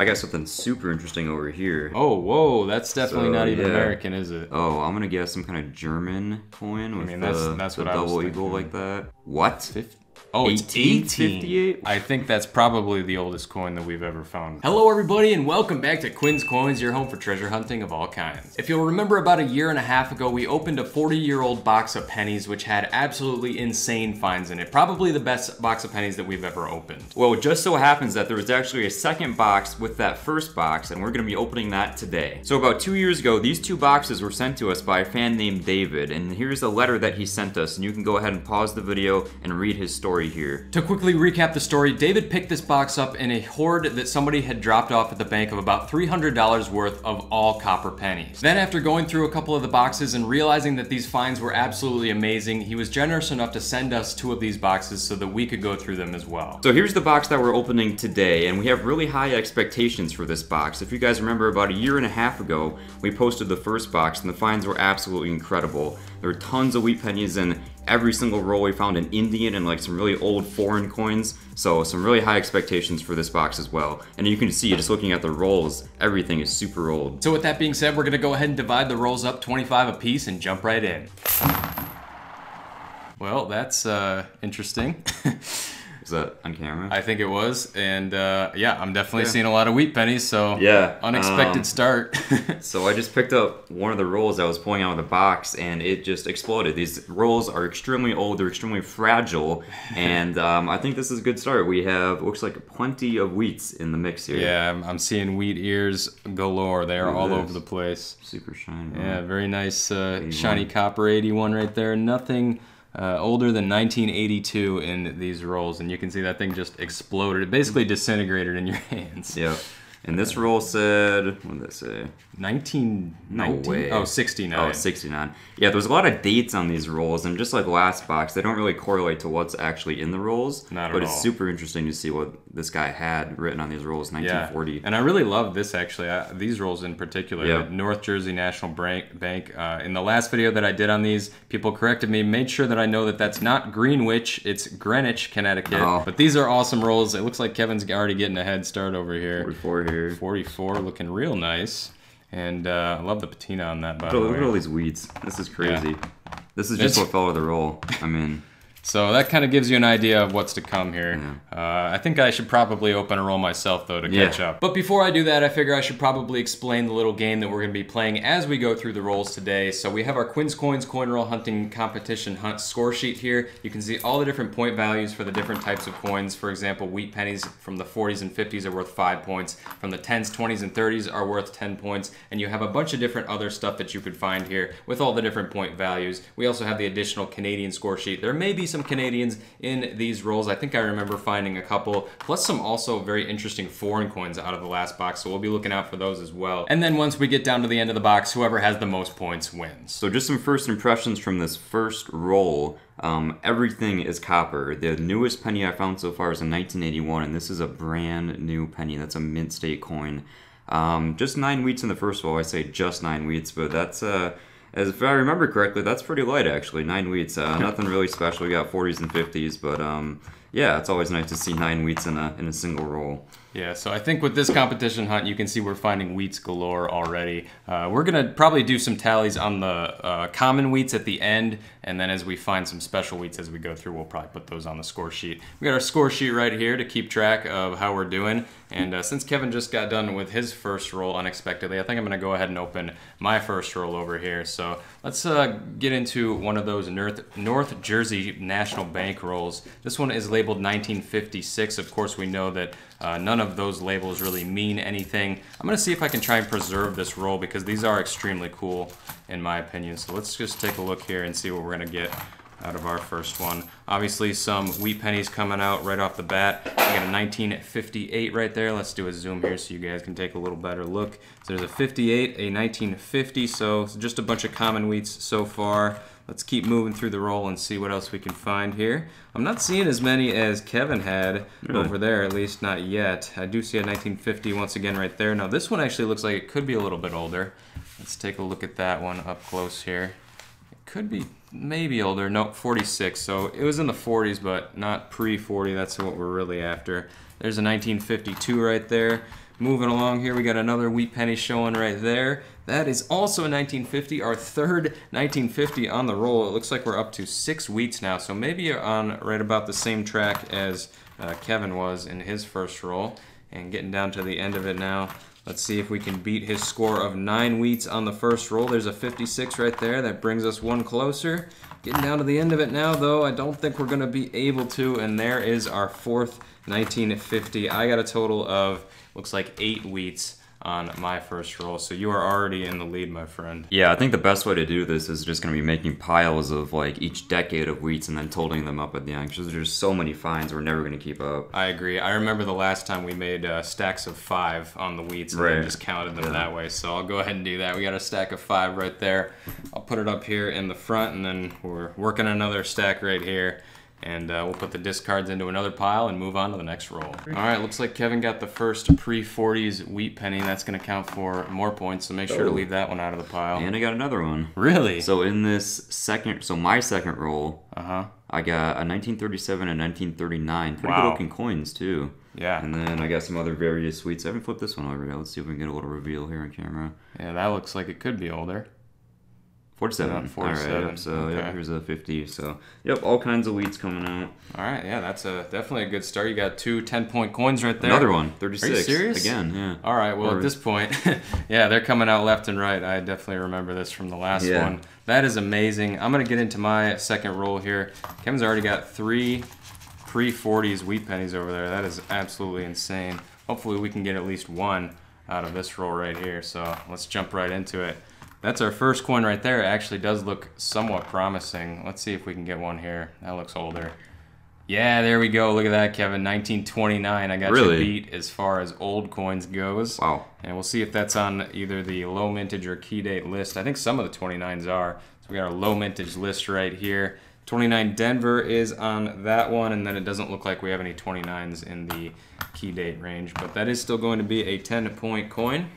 I got something super interesting over here. Oh, whoa, that's definitely So, not even yeah. American, is it? Oh, I'm gonna guess some kind of German coin with mean, the, that's- that's the what I was double eagle thinking. like that. What? Fif- Oh, it's 1858? 1858. I think that's probably the oldest coin that we've ever found. Hello, everybody, and welcome back to Quin's Coins, your home for treasure hunting of all kinds. If you'll remember, about a year and a half ago, we opened a 40-year-old box of pennies, which had absolutely insane finds in it. Probably the best box of pennies that we've ever opened. Well, it just so happens that there was actually a second box with that first box, and we're gonna be opening that today. So about two years ago, these two boxes were sent to us by a fan named David, and here's the letter that he sent us, and you can go ahead and pause the video and read his story here. To quickly recap the story, David picked this box up in a hoard that somebody had dropped off at the bank of about $300 worth of all copper pennies. Then after going through a couple of the boxes and realizing that these finds were absolutely amazing, he was generous enough to send us two of these boxes so that we could go through them as well. So here's the box that we're opening today, and we have really high expectations for this box. If you guys remember, about a year and a half ago, we posted the first box, and the finds were absolutely incredible. There were tons of wheat pennies, and every single roll we found an Indian and like some really old foreign coins. So some really high expectations for this box as well. And you can see, just looking at the rolls, everything is super old. So with that being said, we're gonna go ahead and divide the rolls up 25 apiece and jump right in. Well, that's uh, interesting. Is that on camera? I think it was, and uh, yeah, I'm definitely Yeah. seeing a lot of wheat pennies. So Yeah, unexpected um, start. So I just picked up one of the rolls I was pulling out of the box, and it just exploded. These rolls are extremely old; they're extremely fragile, and um, I think this is a good start. We have looks like plenty of wheats in the mix here. yeah, I'm, I'm seeing wheat ears galore. They are all this. over the place. super shiny. Yeah, very nice uh, shiny copper 81 right there. Nothing uh, older than 1982 in these rolls, and you can see that thing just exploded. It basically disintegrated in your hands. Yeah. And this roll said, what did that say? 1990? way. Oh, 69. Oh, 69. Yeah, there's a lot of dates on these rolls, and just like last box, they don't really correlate to what's actually in the rolls. Not at But all. it's super interesting to see what this guy had written on these rolls, 1940. Yeah. And I really love this actually. I, these rolls in particular. Yeah. North Jersey National Bank. Bank. Uh, in the last video that I did on these, people corrected me, made sure that I know that that's not Greenwich, it's Greenwich, Connecticut. Oh. But these are awesome rolls. It looks like Kevin's already getting a head start over here. 44 here. 44, looking real nice. And uh, I love the patina on that, by Look the at- look at all these weeds. This is crazy. This is just what fell with the roll. I mean, So that kind of gives you an idea of what's to come here. Yeah. Uh, I think I should probably open a roll myself though to Yeah. catch up. But before I do that, I figure I should probably explain the little game that we're going to be playing as we go through the rolls today. So we have our Quin's Coins coin roll hunting competition hunt score sheet here. You can see all the different point values for the different types of coins. For example, wheat pennies from the 40s and 50s are worth 5 points. From the 10s, 20s, and 30s are worth 10 points. And you have a bunch of different other stuff that you could find here with all the different point values. We also have the additional Canadian score sheet. There may be some Canadians in these rolls. I think I remember finding a couple, plus some also very interesting foreign coins out of the last box. So we'll be looking out for those as well. And then once we get down to the end of the box, whoever has the most points wins. so just some first impressions from this first roll. Um, everything is copper. The newest penny I found so far is in 1981, and this is a brand new penny. That's a mint state coin. Um, just nine wheats in the first roll. I say just nine wheats, but that's uh, as if I remember correctly, that's pretty light actually. Nine wheats. Uh, nothing really special. We got 40s and 50s, but um, yeah, it's always nice to see nine wheats in a in a single roll. Yeah, so I think with this competition hunt, you can see we're finding wheats galore already. Uh, we're gonna probably do some tallies on the uh, common wheats at the end, and then as we find some special wheats as we go through, we'll probably put those on the score sheet. We got our score sheet right here to keep track of how we're doing. And uh, since Kevin just got done with his first roll unexpectedly, I think I'm gonna go ahead and open my first roll over here. So let's uh, get into one of those North North Jersey National Bank rolls. This one is labeled 1956. Of course, we know that uh, none of those labels really mean anything. I'm gonna see if I can try and preserve this roll because these are extremely cool in my opinion. So let's just take a look here and see what we're gonna get out of our first one. Obviously some wheat pennies coming out right off the bat. We got a 1958 right there. Let's do a zoom here so you guys can take a little better look. So there's a 58, a 1950, so just a bunch of common wheats so far. Let's keep moving through the roll and see what else we can find here. I'm not seeing as many as Kevin had Really? over there, at least not yet. I do see a 1950 once again right there. Now this one actually looks like it could be a little bit older. Let's take a look at that one up close here. It could be maybe older. Nope, 46. So it was in the 40s, but not pre 40. That's what we're really after. There's a 1952 right there. Moving along here, we got another wheat penny showing right there. That is also a 1950, our third 1950 on the roll. It looks like we're up to six wheats now, so maybe you're on right about the same track as uh, Kevin was in his first roll. And getting down to the end of it now, let's see if we can beat his score of nine wheats on the first roll. There's a 56 right there. That brings us one closer. Getting down to the end of it now, though, I don't think we're going to be able to. And there is our fourth 1950. I got a total of, looks like eight wheats on my first roll. So you are already in the lead, my friend. Yeah, I think the best way to do this is just going to be making piles of like each decade of wheats and then totaling them up at the end because there's so many finds we're never going to keep up. I agree. I remember the last time we made uh, stacks of five on the wheats and Right. then just counted them Yeah. that way. So I'll go ahead and do that. We got a stack of five right there. I'll put it up here in the front and then we're working another stack right here. And uh, we'll put the discards into another pile and move on to the next roll. All right, looks like Kevin got the first pre-40s wheat penny. That's going to count for more points, so make sure to Oh. leave that one out of the pile. And I got another one. Really? So in this second, so my second roll, Uh-huh. I got a 1937 and 1939. Pretty Wow. good looking coins too. Yeah. And then I got some other various sweets. I haven't flipped this one over yet. Let's see if we can get a little reveal here on camera. Yeah, that looks like it could be older. 47. Yeah, 47, All right. Yep. So okay. yep, here's a 50. So yep, all kinds of wheats coming out. All right, yeah, that's a definitely a good start. You got two 10-point coins right there. Another one. 36. serious? Again. Yeah. All right, well, at this point, yeah, they're coming out left and right. I definitely remember this from the last Yeah. one. That is amazing. I'm going to get into my second roll here. Kevin's already got three pre 40s wheat pennies over there. That is absolutely insane. Hopefully, we can get at least one out of this roll right here. So let's jump right into it. That's our first coin right there. It actually does look somewhat promising. Let's see if we can get one here. That looks older. Yeah, there we go. Look at that, Kevin. 1929. I got Really? you beat as far as old coins goes. Wow. And we'll see if that's on either the low mintage or key date list. I think some of the 29s are. So we got our low mintage list right here. 29 Denver is on that one, and then it doesn't look like we have any 29s in the key date range. But that is still going to be a 10 point coin.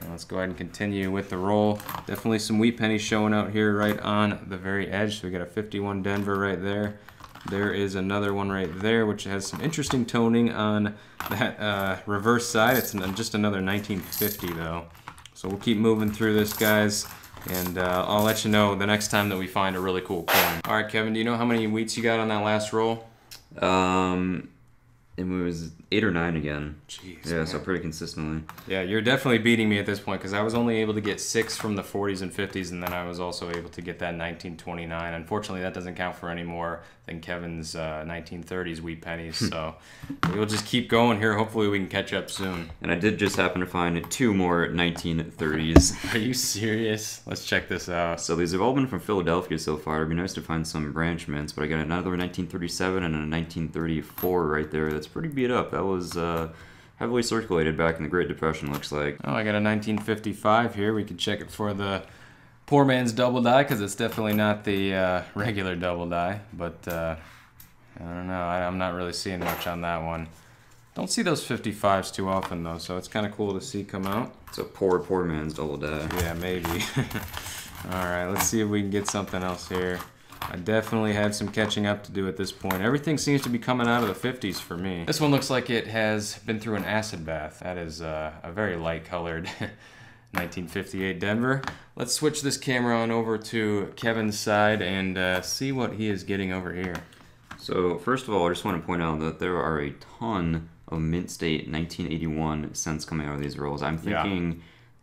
And let's go ahead and continue with the roll. Definitely some wheat pennies showing out here right on the very edge. So we got a 51 Denver right there. There is another one right there, which has some interesting toning on that uh, reverse side. It's just another 1950 though. So we'll keep moving through this, guys, and uh, I'll let you know the next time that we find a really cool coin. All right, Kevin, do you know how many wheats you got on that last roll? Um, it was eight or nine again. Jeez. Yeah, so pretty consistently. Yeah, you're definitely beating me at this point because I was only able to get six from the 40s and 50s, and then I was also able to get that 1929. Unfortunately, that doesn't count for any more than Kevin's uh, 1930s wheat pennies. so we'll just keep going here. Hopefully, we can catch up soon. And I did just happen to find two more 1930s. Are you serious? Let's check this out. So these have all been from Philadelphia so far. It'd be nice to find some branch mints, but I got another 1937 and a 1934 right there. That's pretty beat up. That was uh, heavily circulated back in the Great Depression. Looks like. Oh, I got a 1955 here. We could check it for the poor man's double die because it's definitely not the uh, regular double die. But uh, I don't know. I, I'm not really seeing much on that one. Don't see those 55s too often though, so it's kind of cool to see come out. It's a poor, poor man's double die. Yeah, maybe. All right, let's see if we can get something else here. I definitely had some catching up to do at this point. Everything seems to be coming out of the 50s for me. This one looks like it has been through an acid bath. That is uh, a very light colored 1958 Denver. Let's switch this camera on over to Kevin's side and uh, see what he is getting over here. So first of all, I just want to point out that there are a ton of Mint State 1981 cents coming out of these rolls. I'm Yeah.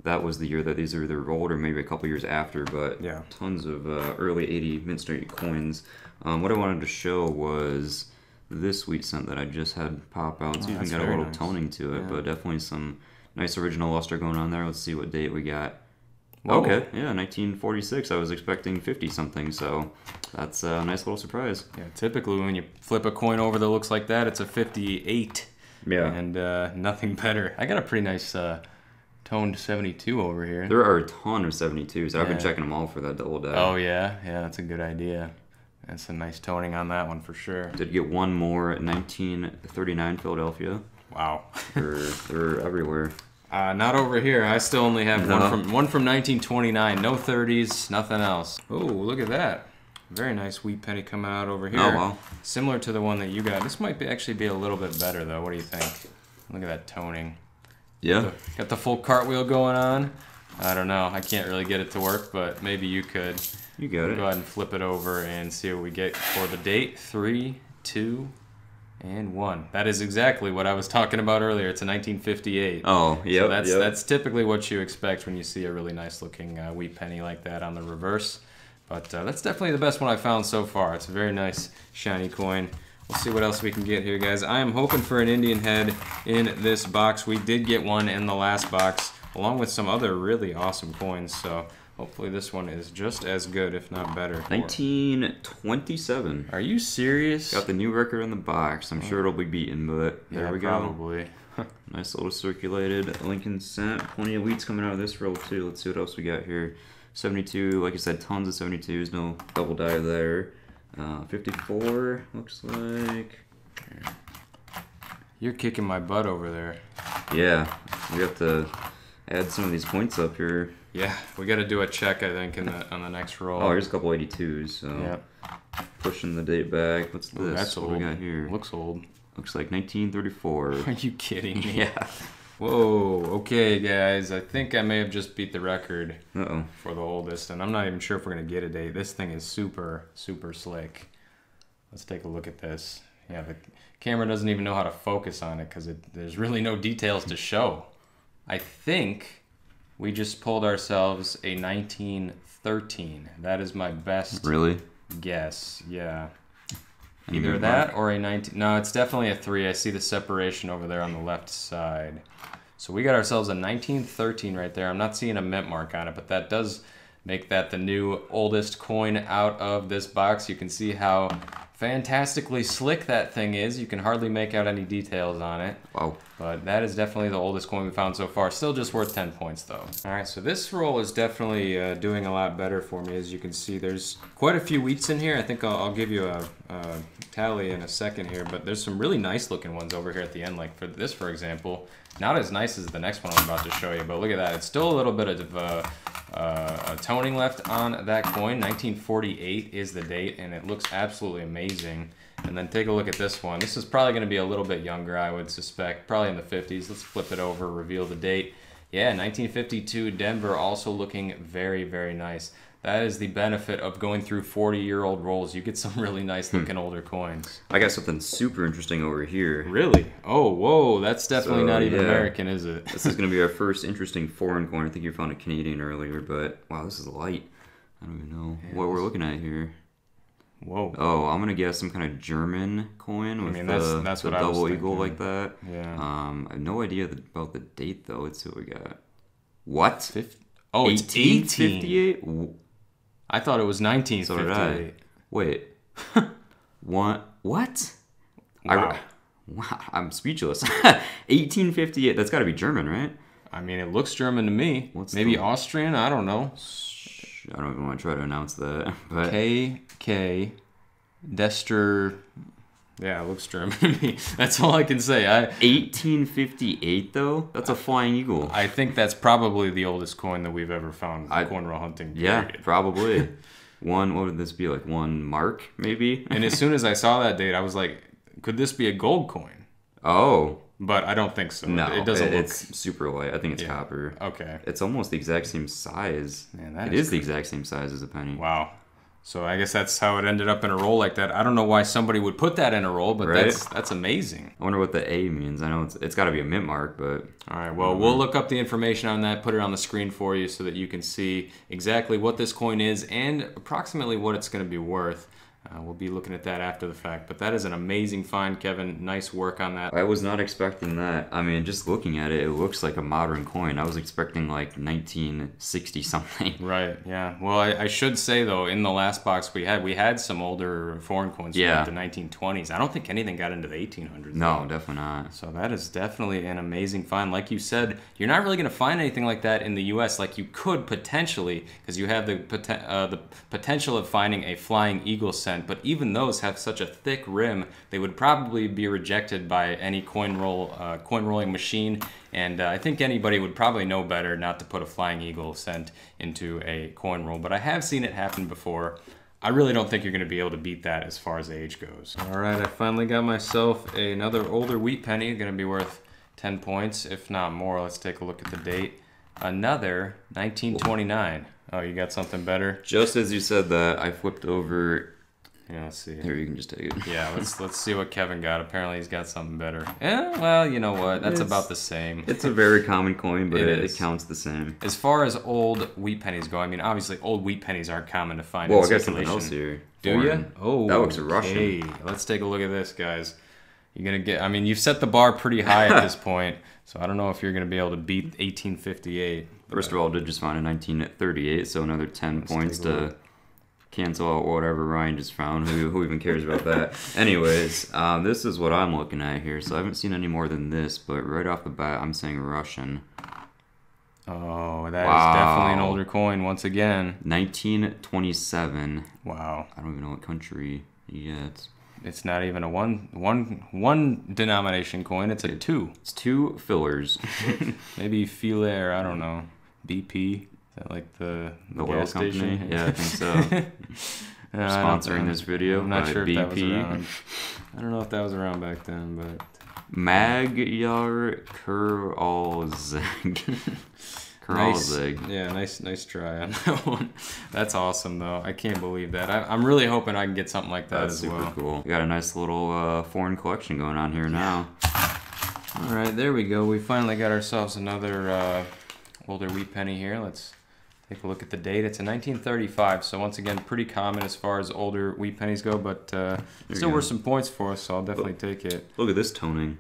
That was the year that these are either rolled or maybe a couple years after, but Yeah. tons of uh, early 80 Mint State coins. Um, what I wanted to show was this sweet cent that I just had pop out. It's Oh, even got a little nice. toning to it, Yeah. but definitely some nice original luster going on there. Let's see what date we got. Whoa. Okay, yeah, 1946. I was expecting 50 something, so that's a nice little surprise. Yeah, typically when you flip a coin over that looks like that, it's a 58. Yeah. And uh, nothing better. I got a pretty nice uh, toned 72 over here. There are a ton of 72s. I've been checking them all for that double die. Oh yeah, yeah, that's a good idea. That's a nice toning on that one for sure. Did get one more at 1939 Philadelphia. Wow. They're, they're everywhere. Uh, not over here. I still only have No. one from one from 1929. No 30s, nothing else. Oh, look at that. Very nice wheat penny coming out over here. Oh, wow. Similar to the one that you got. This might be actually be a little bit better though. What do you think? Look at that toning. Yeah. Got the full cartwheel going on. I don't know. I can't really get it to work, but maybe you could. You got it. Go ahead and flip it over and see what we get for the date. Three, two, and one. That is exactly what I was talking about earlier. It's a 1958. Oh, yeah. so that's yep. that's typically what you expect when you see a really nice looking uh, wheat penny like that on the reverse. But uh, that's definitely the best one I've found so far. It's a very nice shiny coin. We'll see what else we can get here, guys. I am hoping for an Indian head in this box. We did get one in the last box, along with some other really awesome coins. So hopefully this one is just as good, if not better. 1927. Are you serious? Got the new record in the box. I'm sure it'll be beaten, but there yeah, we go. probably. Nice little circulated Lincoln cent. Plenty of wheats coming out of this roll too. Let's see what else we got here. 72, like I said, tons of 72s. No double die there. Uh, 54 looks like. You're kicking my butt over there. Yeah, we have to add some of these points up here. Yeah, we got to do a check, I think, in the on the next roll. Oh, here's a couple 82s. So yeah. pushing the date back. What's this? Ooh, that's what old. we got here? Looks old. Looks like 1934. Are you kidding me? yeah. Whoa. Okay, guys. I think I may have just beat the record Uh oh. for the oldest, and I'm not even sure if we're gonna get a date. This thing is super, super slick. Let's take a look at this. Yeah, the camera doesn't even know how to focus on it because there's really no details to show. I think we just pulled ourselves a 1913. That is my best Really? guess. Yeah. Either that mark? or a 19. No, it's definitely a 3. I see the separation over there on the left side. So we got ourselves a 1913 right there. I'm not seeing a mint mark on it, but that does make that the new oldest coin out of this box. You can see how fantastically slick that thing is. You can hardly make out any details on it. Wow. But that is definitely the oldest coin we found so far. Still just worth 10 points though. All right, so this roll is definitely uh, doing a lot better for me. As you can see, there's quite a few wheats in here. I think I'll, I'll give you a, a tally in a second here, but there's some really nice looking ones over here at the end. Like for this, for example, not as nice as the next one I'm about to show you, but look at that. It's still a little bit of uh, uh, a toning left on that coin. 1948 is the date, and it looks absolutely amazing. And then take a look at this one. This is probably going to be a little bit younger, I would suspect. Probably in the 50s. Let's flip it over, reveal the date. Yeah, 1952 Denver, also looking very, very nice. That is the benefit of going through 40 year old rolls. You get some really nice looking older coins. I got something super interesting over here. Really? Oh, whoa. That's definitely So, not even yeah. American, is it? This is going to be our first interesting foreign coin. I think you found a Canadian earlier, but wow, this is light. I don't even know what we're looking at here. Whoa. Oh, I'm gonna guess some kind of German coin with mean, the, that's- that's the what I was double eagle like that. Yeah. Um, I have no idea the, about the date though. Let's see what we got. What? Fif- oh, it's 1858? I thought it was So did I. 1958. Wait. what? What? I- Wow. wow, I'm speechless. 1858. That's got to be German, right? I mean, it looks German to me. What's Maybe the- Austrian? I don't know. I don't even want to try to announce that, but K K Dester. Yeah, it looks German to me. That's all I can say. I 1858 though. That's a flying eagle. I think that's probably the oldest coin that we've ever found. I- coin roll hunting. yeah, probably. one. What would this be like? One mark, maybe. And as soon as I saw that date, I was like, could this be a gold coin? oh But I don't think so. no, it doesn't look. It's super light. I think it's Yeah. copper. Okay. It's almost the exact same size. Man, that it is is the exact same size as a penny. Wow. So I guess that's how it ended up in a roll like that. I don't know why somebody would put that in a roll, but Right? that's that's amazing. I wonder what the A means. I know it's it's got to be a mint mark, but All right. Well, we'll look up the information on that, put it on the screen for you so that you can see exactly what this coin is and approximately what it's going to be worth. Uh, we'll be looking at that after the fact. But that is an amazing find, Kevin. Nice work on that. I was not expecting that. I mean, just looking at it, it looks like a modern coin. I was expecting like 1960 something. Right. Yeah. Well, I, I should say though, in the last box we had, we had some older foreign coins Yeah. from the 1920s. I don't think anything got into the 1800s. No, definitely not. So that is definitely an amazing find. Like you said, you're not really going to find anything like that in the U.S. Like you could potentially, because you have the uh, the potential of finding a flying eagle cent. But even those have such a thick rim, they would probably be rejected by any coin roll uh, coin rolling machine. And uh, I think anybody would probably know better not to put a flying eagle cent into a coin roll. But I have seen it happen before. I really don't think you're going to be able to beat that as far as age goes. All right, I finally got myself another older wheat penny, going to be worth 10 points, if not more. Let's take a look at the date. Another 1929. Oh, you got something better? Just as you said that, I flipped over. Yeah, let's see. Here, you can just take it. Yeah, let's let's see what Kevin got. Apparently, he's got something better. Yeah, well, you know what? That's It's- about the same. It's a very common coin, but It it, it counts the same. As far as old wheat pennies go, I mean, obviously, old wheat pennies aren't common to find. Well, I got something else here. Do you? Oh, That looks Russian. Okay, let's take a look at this, guys. You're gonna get. I mean, you've set the bar pretty high at this point, so I don't know if you're gonna be able to beat 1858. First of all, I did just find a 1938, so another 10 Let's points to. Cancel out whatever Ryan just found. Who, who even cares about that? Anyways, um, this is what I'm looking at here. So I haven't seen any more than this, but right off the bat, I'm saying Russian. Oh, that is Wow. definitely an older coin once again. 1927. Wow, I don't even know what country yet. it's not even a one one one denomination coin. It's a two. It's two fillers. Maybe Filair. I don't know. BP. That like the The oil company? station? Yeah, I think so. Uh, Sponsoring this video I'm not sure if that was BP. I don't know if that was around back then, but Magyar Kuralzeg. nice. Yeah, nice, nice try on that one. That's awesome, though. I can't believe that. I, I'm really hoping I can get something like that That's as super well. cool. We got a nice little uh, foreign collection going on here now. All right, there we go. We finally got ourselves another uh, older wheat penny here. Let's take a look at the date. It's a 1935, so once again, pretty common as far as older wheat pennies go, but uh, still worth some points for us, so I'll definitely take it. Look at this toning.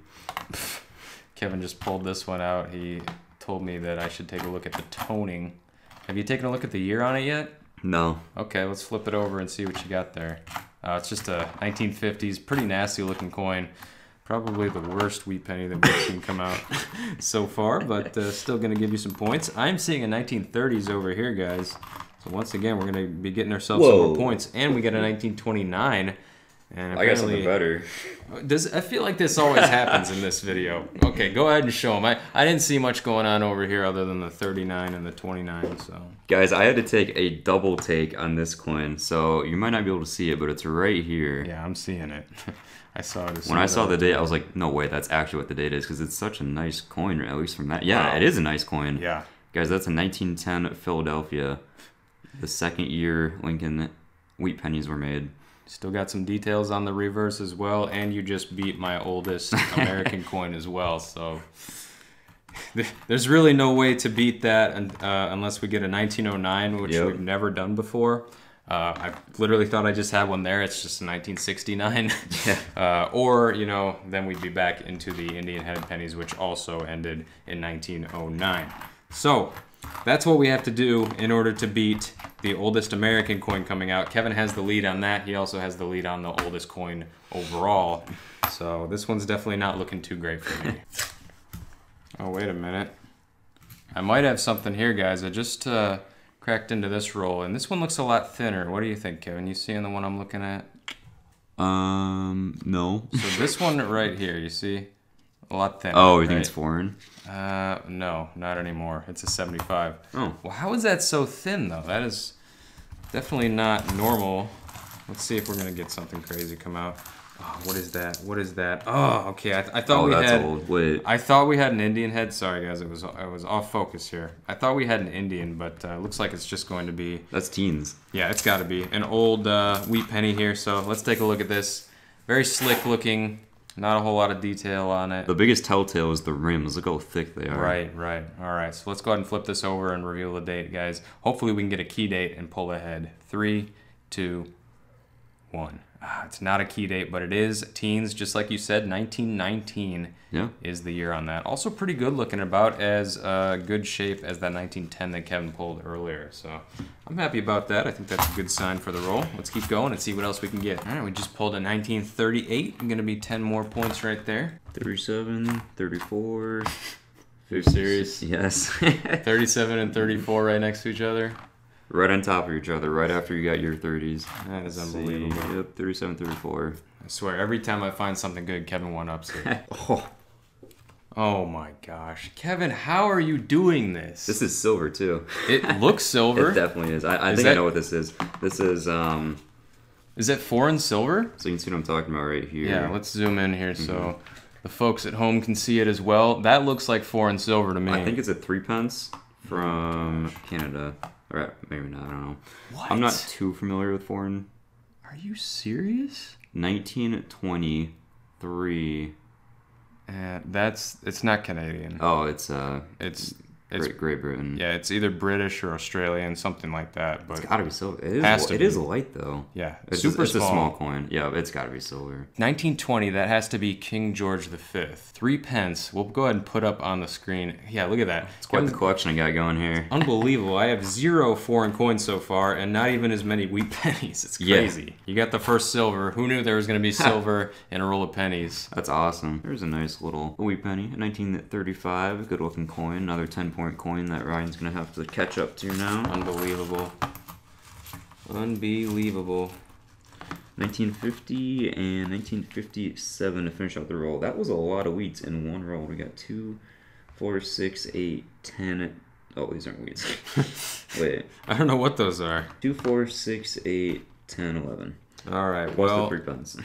Kevin just pulled this one out. He told me that I should take a look at the toning. Have you taken a look at the year on it yet? No. Okay, let's flip it over and see what you got there. Uh, it's just a 1950s, pretty nasty looking coin. Probably the worst wheat penny that we've seen come out so far, but uh, still going to give you some points. I'm seeing a 1930s over here, guys. So once again, we're going to be getting ourselves some more points, and we got a 1929. And I got something better. does I feel like this always happens in this video? Okay, go ahead and show them. I, I didn't see much going on over here other than the 39 and the 29. So Guys, I had to take a double take on this coin, so you might not be able to see it, but it's right here. yeah, I'm seeing it. I saw it. When I saw the date, I was like, no way, that's actually what the date is, because it's such a nice coin, at least from that. Yeah, Wow. it is a nice coin. Yeah. Guys, that's a 1910 Philadelphia. The second year Lincoln wheat pennies were made. Still got some details on the reverse as well, and you just beat my oldest American coin as well. So there's really no way to beat that uh, unless we get a 1909, which Yep. we've never done before. Uh, I literally thought I just had one there. It's just a 1969. Yeah. Uh, or, you know, then we'd be back into the Indian headed pennies, which also ended in 1909. So that's what we have to do in order to beat the oldest American coin coming out. Kevin has the lead on that. He also has the lead on the oldest coin overall. So this one's definitely not looking too great for me. oh, wait a minute. I might have something here, guys. I just uh, cracked into this roll, and this one looks a lot thinner. What do you think, Kevin? You seeing the one I'm looking at? Um, no. So this one right here, you see? A lot thinner. Oh, you think it's foreign? Uh, no, not anymore. It's a 75. Oh. Well, how is that so thin, though? That is definitely not normal. Let's see if we're gonna get something crazy come out. Oh, what is that? What is that? Oh, okay. I, I thought Oh, we that's had. old. Wait. I thought we had an Indian head. Sorry, guys. It was I was off focus here. I thought we had an Indian, but uh, looks like it's just going to be. That's teens. Yeah, it's got to be an old uh, wheat penny here. So let's take a look at this. Very slick looking. Not a whole lot of detail on it. The biggest telltale is the rims. Look how thick they are. Right, right. All right. So let's go ahead and flip this over and reveal the date, guys. Hopefully we can get a key date and pull ahead. Three, two, one. Ah, it's not a key date, but it is teens, just like you said. 1919 Yeah. is the year on that. Also pretty good looking, about as uh, good shape as that 1910 that Kevin pulled earlier. So I'm happy about that. I think that's a good sign for the roll. Let's keep going and see what else we can get. All right, we just pulled a 1938. I'm going to be 10 more points right there. 37, 34. Are you serious? Yes. 37 and 34 right next to each other. Right on top of each other, right after you got your 30s. That is See, unbelievable. Yep, 37, 34. I swear, every time I find something good, Kevin one ups it. Oh, oh my gosh. Kevin, how are you doing this? this is silver too. it looks silver. It definitely is. I, I Is think I know what this is. This is um. Is that foreign silver? So you can see what I'm talking about right here. Yeah, let's zoom in here. So the folks at home can see it as well. That looks like foreign silver to me. I think it's a three pence from Canada. Or maybe not, I don't know. What? I'm not too familiar with foreign. Are you serious? 1923. Uh, that's it's not Canadian. Oh, it's uh, It's it's Great, Great Britain. yeah, it's either British or Australian, something like that. But It's gotta be silver. It is, it is light though. yeah, It's, super it's small. a small coin. Yeah, it's gotta be silver. 1920. That has to be King George V. Three pence. We'll go ahead and put up on the screen. Yeah, look at that. It's quite the collection I got going here. Unbelievable. I have zero foreign coins so far and not even as many wheat pennies. It's Yeah. crazy. You got the first silver. Who knew there was going to be silver in a roll of pennies? That's awesome. There's a nice little wheat penny, 1935, good looking coin. Another 10 point coin that Ryan's gonna have to catch up to now. Unbelievable. Unbelievable. 1950 and 1957 to finish out the roll. That was a lot of wheats in one roll. We got two, four, six, eight, ten. Oh, these aren't wheats. Wait, I don't know what those are. two, four, six, eight, ten, eleven. All right. Plus Well.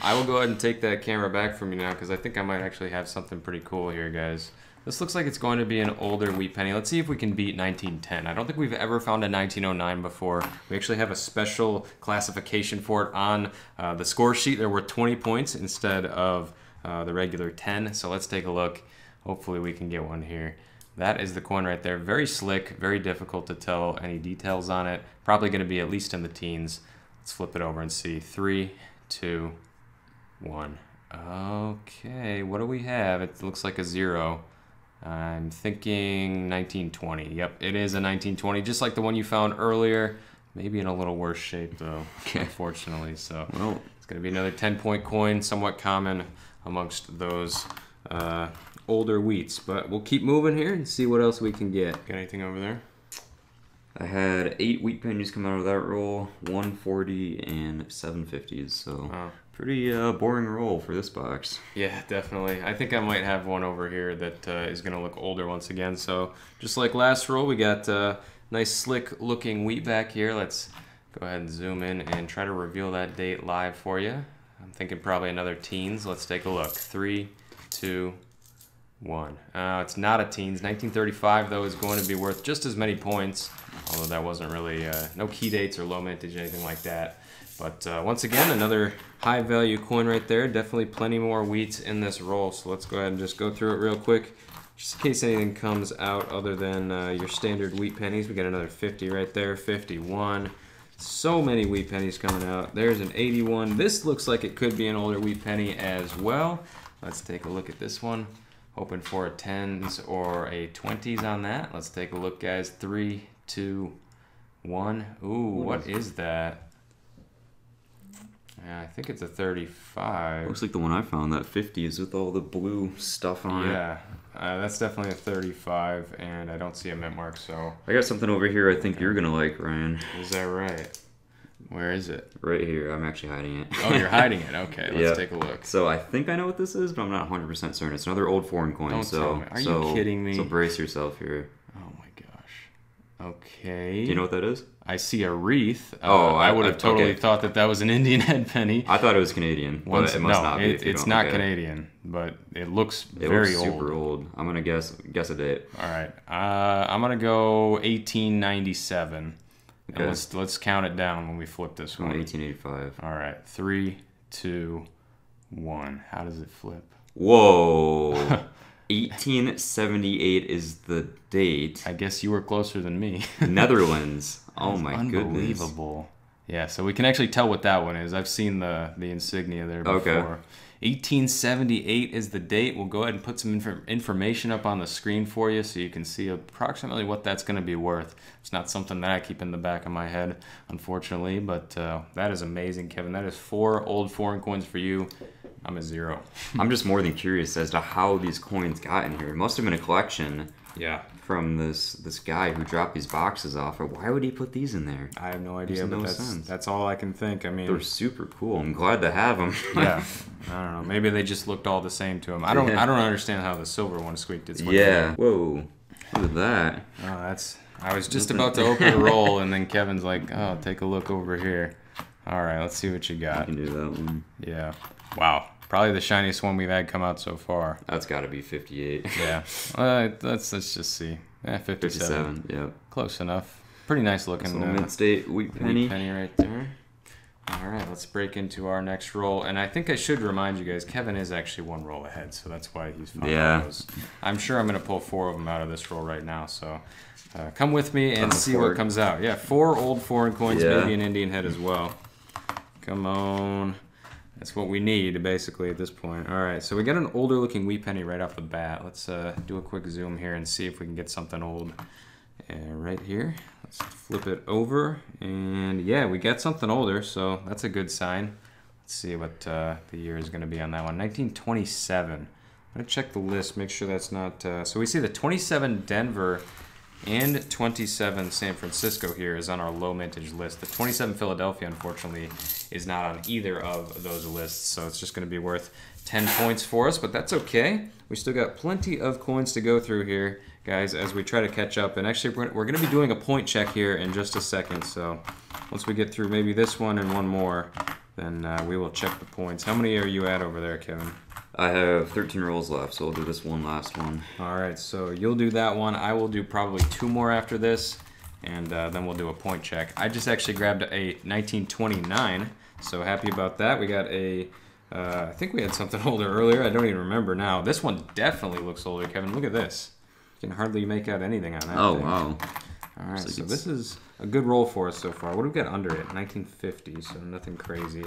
I will go ahead and take that camera back from you now because I think I might actually have something pretty cool here, guys. This looks like it's going to be an older wheat penny. Let's see if we can beat 1910. I don't think we've ever found a 1909 before. We actually have a special classification for it on uh, the score sheet. There were 20 points instead of uh, the regular 10. So let's take a look. Hopefully we can get one here. That is the coin right there. Very slick, very difficult to tell any details on it. Probably going to be at least in the teens. Let's flip it over and see. Three, two, one. Okay, what do we have? It looks like a zero. I'm thinking 1920. Yep, it is a 1920, just like the one you found earlier. Maybe in a little worse shape, though, Okay. unfortunately. So Well, it's going to be another 10 point coin, somewhat common amongst those uh, older wheats. But we'll keep moving here and see what else we can get. Got anything over there? I had eight wheat pennies come out of that roll, 140 and 750s. So Oh. Pretty uh, boring roll for this box. Yeah, definitely. I think I might have one over here that uh, is going to look older once again. So just like last roll, we got uh, nice slick looking wheat back here. Let's go ahead and zoom in and try to reveal that date live for you. I'm thinking probably another teens. Let's take a look. Three, two, one. Uh, it's not a teens. 1935 though is going to be worth just as many points, although that wasn't really uh, no key dates or low mintage anything like that. But uh, once again, another high value coin right there. Definitely plenty more wheat in this roll. So let's go ahead and just go through it real quick. Just in case anything comes out other than uh, your standard wheat pennies. We got another 50 right there, 51. So many wheat pennies coming out. There's an 81. This looks like it could be an older wheat penny as well. Let's take a look at this one. Hoping for a 10s or a 20s on that. Let's take a look, guys. Three, two, one. Ooh, what is that? Yeah, I think it's a 35. Looks like the one I found, that 50s with all the blue stuff on it. Yeah, uh, that's definitely a 35, and I don't see a mint mark, so I got something over here I think you're gonna like, Ryan. is that right? Where is it? Right here. I'm actually hiding it. Oh, you're hiding it. Okay, let's Yeah. take a look. So I think I know what this is, but I'm not 100% certain. It's another old foreign coin. Don't so, tell me. Are you kidding me? So brace yourself here. Oh my gosh. Okay. Do you know what that is? I see a wreath. Uh, Oh, I I- would I- have totally okay. thott that that was an Indian head penny. I thought it was Canadian, Once- but it must no, not be. it- it's not at it. Canadian, but it looks It very looks super old. I'm gonna guess guess a date. All right, uh, I'm gonna go 1897. And Okay. let's let's count it down when we flip this one. 1885. All right, three, two, one. How does it flip? Whoa. 1878 is the date. I guess you were closer than me. Netherlands. Oh my goodness. Unbelievable. Yeah, so we can actually tell what that one is. I've seen the the insignia there before. Okay. 1878 is the date. We'll go ahead and put some infor- information up on the screen for you so you can see approximately what that's going to be worth. It's not something that I keep in the back of my head, unfortunately, but uh, that is amazing, Kevin. That is four old foreign coins for you. I'm a zero. I'm just more than curious as to how these coins got in here. It must have been a collection Yeah. from this this guy who dropped these boxes off. Why would he put these in there? I have no idea, no that's, sense. that's all I can think. I mean, They're super cool. I'm glad to have them. yeah, I don't know. Maybe they just looked all the same to him. I don't. I don't understand how the silver one squeaked its way. yeah. Whoa. Look at that. Oh, that's. I was just about to open a roll, and then Kevin's like, "Oh, take a look over here." All right, let's see what you got. can do that one. Yeah. Wow. Probably the shiniest one we've had come out so far. That's got to be 58. Yeah. uh, let's let's just see. Yeah, 57. 57. Yep. Close enough. Pretty nice looking. Uh, mint state wheat wheat penny. penny right there. All right, let's break into our next roll. And I think I should remind you guys, Kevin is actually one roll ahead, so that's why he's all Yeah. those. I'm sure I'm going to pull four of them out of this roll right now. So uh, come with me and see what comes out. Yeah, four old foreign coins, Yeah. maybe an Indian head as well. Come on. That's what we need, basically, at this point. All right, so we got an older looking wee penny right off the bat. Let's uh, do a quick zoom here and see if we can get something old. Uh, right here. Let's flip it over. And yeah, we got something older, so that's a good sign. Let's see what uh, the year is going to be on that one. 1927. I'm to check the list, make sure that's not. Uh, so we see the 27 Denver and 27 San Francisco here is on our low mintage list. The 27 Philadelphia, unfortunately, is not on either of those lists, so it's just going to be worth 10 points for us, but that's okay. We still got plenty of coins to go through here, guys, as we try to catch up. And actually, we're, going to be doing a point check here in just a second, so once we get through maybe this one and one more, then uh, we will check the points. How many are you at over there, Kevin? I have 13 rolls left, so I'll do this one last one. All right, so you'll do that one. I will do probably two more after this, and uh, then we'll do a point check. I just actually grabbed a 1929, so happy about that. We got a, uh, I think we had something older earlier. I don't even remember now. This one definitely looks older, Kevin. Look at this. You can hardly make out anything on that. Oh, thing. wow. All right, so it's- this is a good roll for us so far. What do we got under it? 1950, so nothing crazy.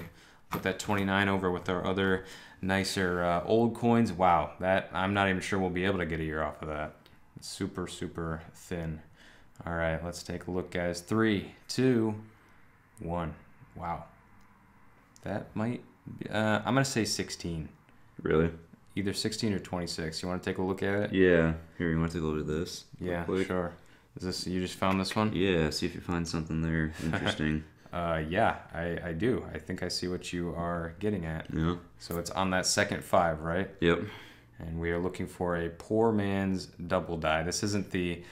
Put that 29 over with our other nicer uh, old coins. Wow, that I'm not even sure we'll be able to get a year off of that. It's super, super thin. All right, let's take a look, guys. Three, two, one. Wow, that might. Be, uh, I'm gonna say 16. Really? Either 16 or 26. You want to take a look at it? Yeah. Here, you want to take a look at this? Yeah, sure. Is this you just found this one? Yeah, see if you find something there interesting. Uh, yeah, I, I do. I think I see what you are getting at. yeah. So it's on that second five, right? Yep. And we are looking for a poor man's double die. This isn't the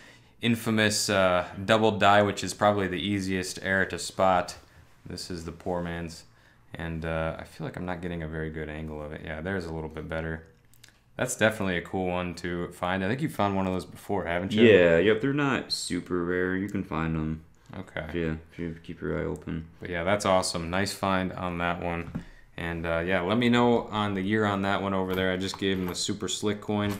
infamous uh, double die, which is probably the easiest error to spot. This is the poor man's. And uh, I feel like I'm not getting a very good angle of it. Yeah, there's a little bit better. That's definitely a cool one to find. I think you found one of those before, haven't you? Yeah, yep. They're not super rare. You can find them. Okay. Yeah, if you keep your eye open. But yeah, that's awesome. Nice find on that one. And uh, yeah, let me know on the year on that one over there. I just gave him the super slick coin.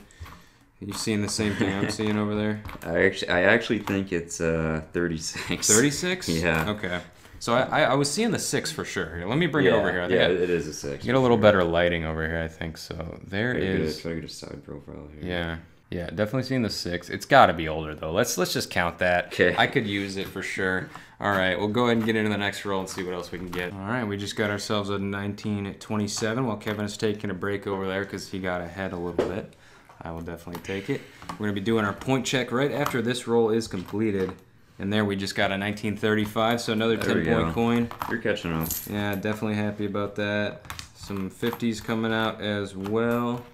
You seeing the same thing I'm seeing over there? I actually, I actually think it's uh 36. 36? Yeah. Okay. So I, I, was seeing the six for sure. Here, let me bring yeah, it over here. I think yeah, I, it is a six. get a little better lighting over here, I think. So there Try is. try to get a side profile here. Yeah. Yeah, definitely seeing the six. It's got to be older though. Let's let's just count that. 'Kay. I could use it for sure. All right, we'll go ahead and get into the next roll and see what else we can get. All right, we just got ourselves a 1927 while Kevin is taking a break over there because he got ahead a little bit. I will definitely take it. We're gonna be doing our point check right after this roll is completed. And there we just got a 1935, so another There 10 point coin. You're catching up. Yeah, definitely happy about that. Some 50s coming out as well.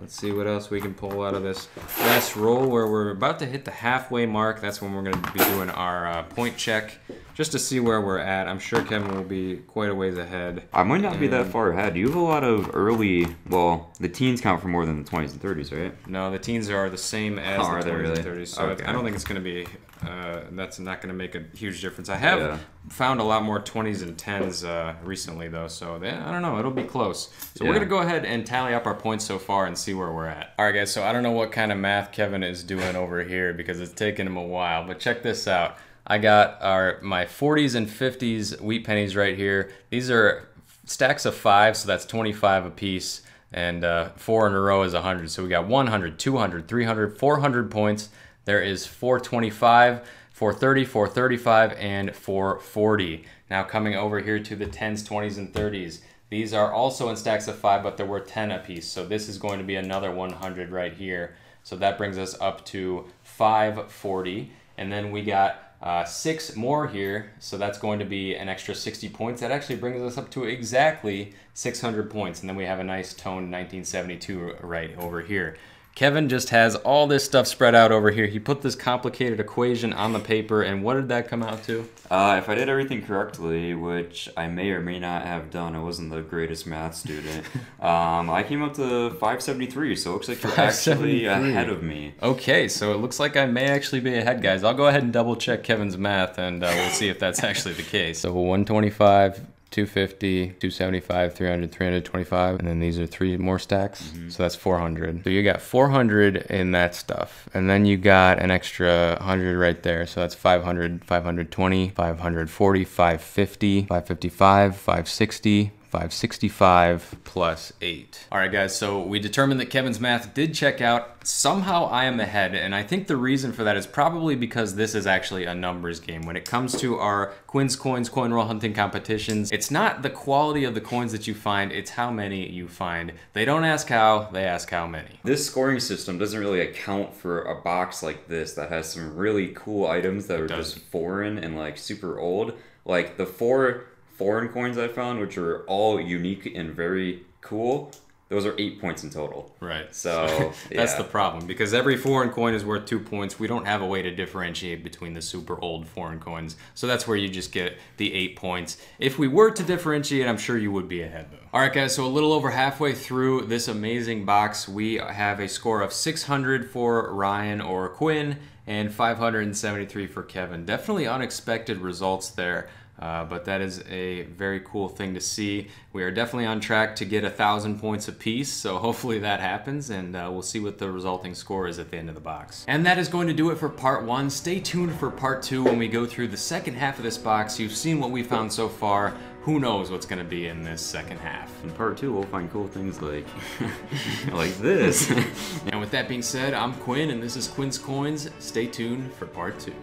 Let's see what else we can pull out of this last roll where we're about to hit the halfway mark. That's when we're going to be doing our uh, point check just to see where we're at. I'm sure Kevin will be quite a ways ahead. I might not be that far ahead. You have a lot of early. Well, the teens count for more than the 20s and 30s, right? No, the teens are the same as Oh, the are 20s they really? and 30s, so Okay. I don't think it's going to be. Uh, that's not going to make a huge difference. I have Yeah. found a lot more 20s and 10s uh, recently, though, so yeah, I don't know. It'll be close. So we're going to go ahead and tally up our points so far and see where we're at. All right, guys, so I don't know what kind of math Kevin is doing over here because it's taken him a while, but check this out. I got our my 40s and 50s wheat pennies right here. These are stacks of five, so that's 25 a piece, and uh, four in a row is 100. So we got 100, 200, 300, 400 points. There is 425, 430, 435, and 440. Now coming over here to the 10s, 20s, and 30s. These are also in stacks of five, but there were 10 apiece. So this is going to be another 100 right here. So that brings us up to 540. And then we got uh, six more here, so that's going to be an extra 60 points. That actually brings us up to exactly 600 points, and then we have a nice toned 1972 right over here. Kevin just has all this stuff spread out over here. He put this complicated equation on the paper, and what did that come out to? Uh, if I did everything correctly, which I may or may not have done, I wasn't the greatest math student. um, I came up to 573, so it looks like you're actually ahead of me. Okay, so it looks like I may actually be ahead, guys. I'll go ahead and double check Kevin's math, and uh, we'll see if that's actually the case. So 125. 250, 275, 300, 325, and then these are three more stacks. Mm-hmm. So that's 400. So you got 400 in that stuff. And then you got an extra 100 right there. So that's 500, 520, 540, 550, 555, 560, 565 plus 8. All right, guys, so we determined that Kevin's math did check out. Somehow I am ahead, and I think the reason for that is probably because this is actually a numbers game. When it comes to our Quin's Coins coin roll hunting competitions, it's not the quality of the coins that you find, it's how many you find. They don't ask how, they ask how many. This scoring system doesn't really account for a box like this that has some really cool items that are just doesn't. foreign and like super old. Like the four foreign coins I found, which are all unique and very cool, those are eight points in total. Right. So, that's yeah. the problem because every foreign coin is worth two points. We don't have a way to differentiate between the super old foreign coins. So that's where you just get the eight points. If we were to differentiate, I'm sure you would be ahead though. All right, guys. So a little over halfway through this amazing box, we have a score of 600 for Ryan or Quin and 573 for Kevin. Definitely unexpected results there. Uh, but that is a very cool thing to see. We are definitely on track to get a thousand points apiece, so hopefully that happens, and uh, we'll see what the resulting score is at the end of the box. And that is going to do it for part one. Stay tuned for part two when we go through the second half of this box. You've seen what we found so far. Who knows what's going to be in this second half? In part two, we'll find cool things like like this. And with that being said, I'm Quin, and this is Quin's Coins. Stay tuned for part two.